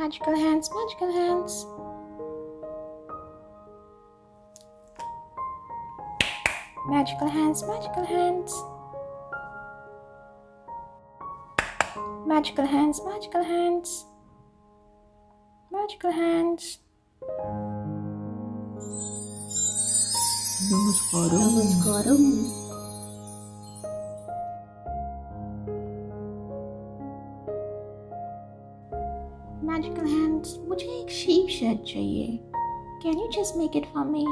Magical hands, magical hands. Magical hands, magical hands. Magical hands, magical hands. Magical hands. Namaskaram. Namaskaram. Magical hands मुझे एक sheep shed चाहिए। Can you just make it for me